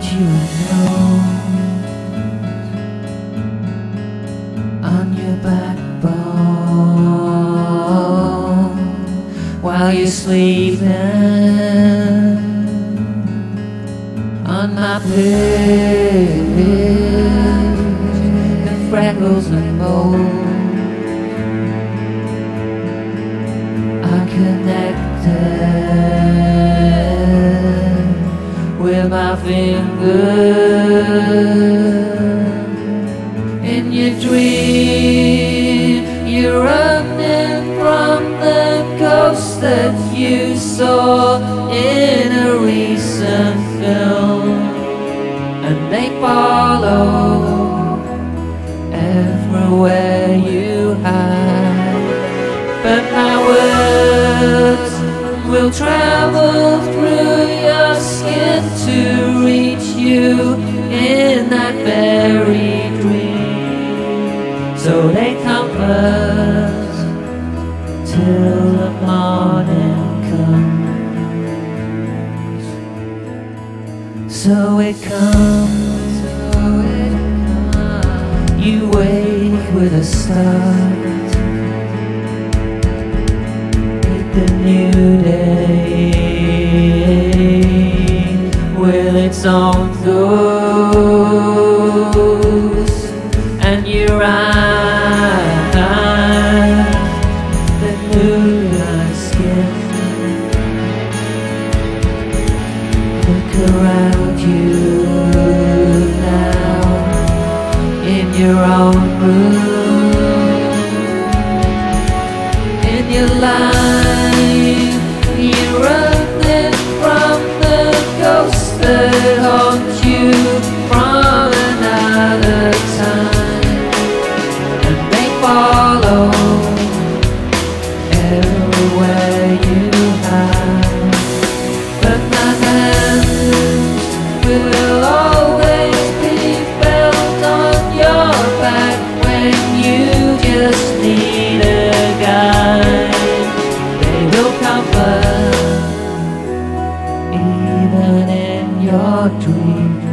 let you know on your backbone while you're sleeping on my pillow. The freckles and mold are connected. My fingers. In your dream, you're running from the ghost that you saw in a recent film, and they follow everywhere you hide. But my words will travel through to reach you in that very dream. So they comfort till the morning comes. So it comes, so it comes. You wake with a start the new day its own clothes and you ride the moonlight skin look around you now. In your own room. Amen.